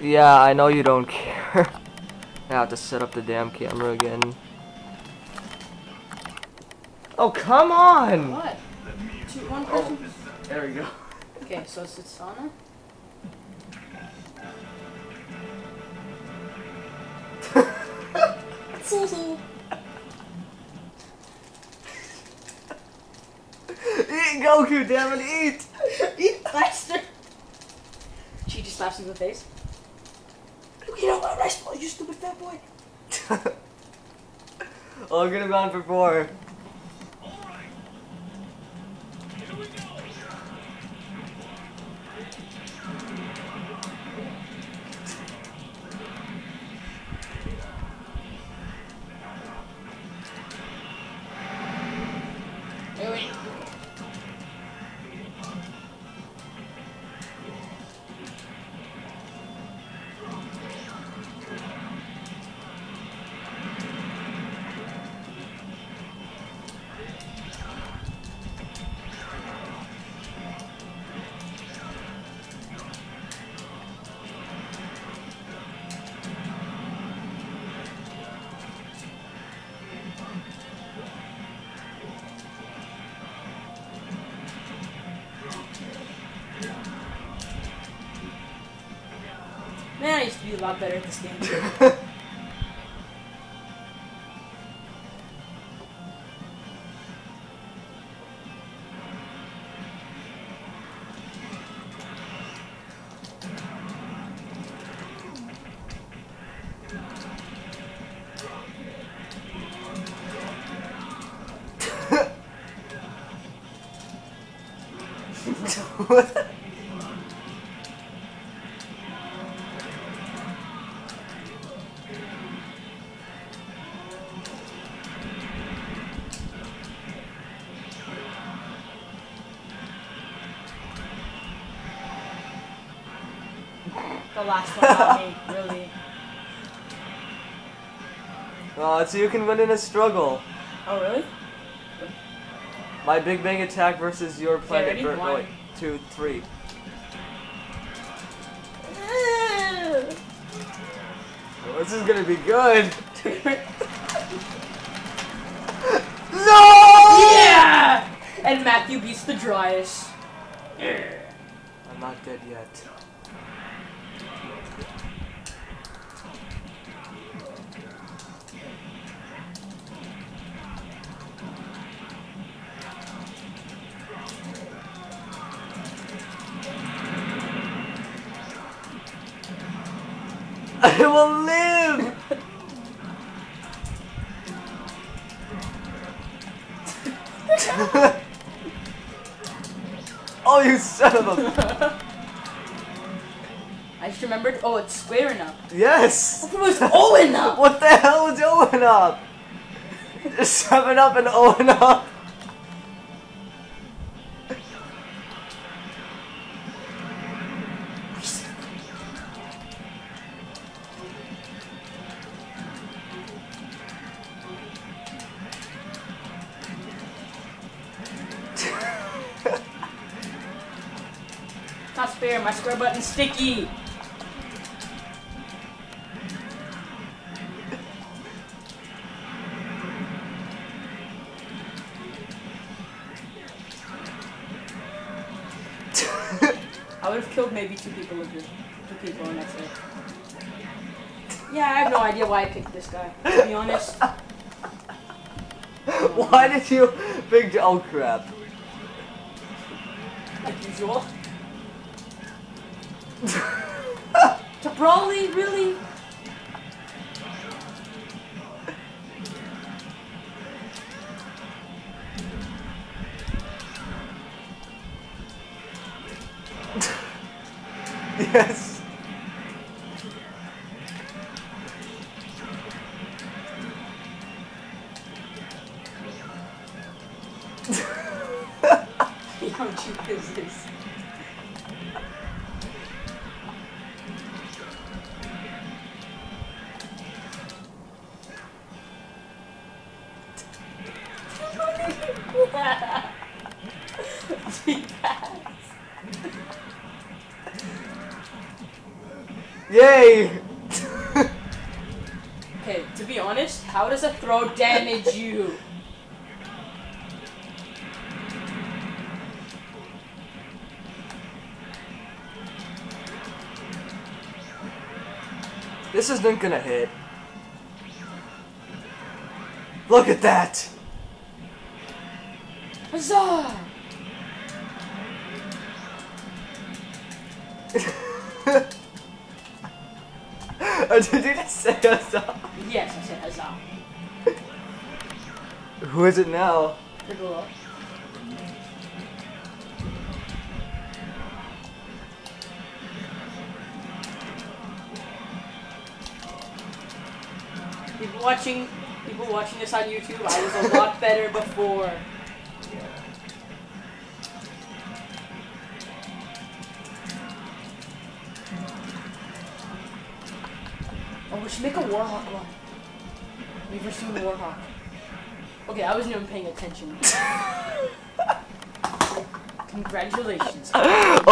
Yeah, I know you don't care. I have to set up the damn camera again. Oh, come on! What? Two, one oh, person? There we go. Okay, so it's Sana? Eat Goku, damn it, eat! Eat faster! She just slaps him in the face. Know what, you stupid fat boy. I'm gonna go on for four. To be a lot better at this game. too. what? Last one got me, really. Oh, so you can win in a struggle. Oh, really? My Big Bang Attack versus your Planet ready? Bur- no, One. wait, two, three. Oh, this is gonna be good. No! yeah! And Matthew beats the driest. I'm not dead yet. I will live! oh, you son of a... I just remembered. Oh, it's squaring up. Yes! It was Owen up. What the hell is Owen up? Seven up and Owen up. Not fair. My square button's sticky. I would have killed maybe two people with this. Two people, and that's it. Yeah, I have no idea why I picked this guy. To be honest. Why did you pick? Oh crap! like usual. to Broly, really? yes. How cheap is this? Yay! Okay, to be honest, how does a throw damage you? this isn't gonna hit. Look at that! Huzzah! oh, did you just say up? Yes, I said huzzah. Who is it now? Piccolo. People watching, people watching this on YouTube, I was a lot better before. We should make a Warhawk one. We've pursued Warhawk. Okay, I wasn't even paying attention. Congratulations.